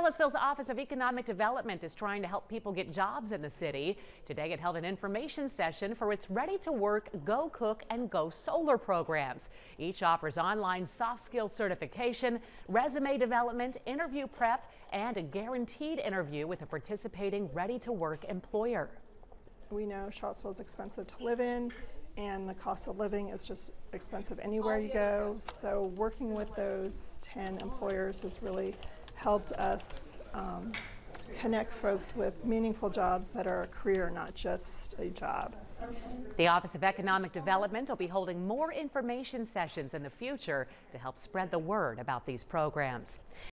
Charlottesville's Office of Economic Development is trying to help people get jobs in the city. Today it held an information session for its Ready to Work, Go Cook, and Go Solar programs. Each offers online soft skills certification, resume development, interview prep, and a guaranteed interview with a participating Ready to Work employer. We know Charlottesville is expensive to live in and the cost of living is just expensive anywhere oh, you go. So working with those 10 employers is really helped us um, connect folks with meaningful jobs that are a career, not just a job. The Office of Economic Development will be holding more information sessions in the future to help spread the word about these programs.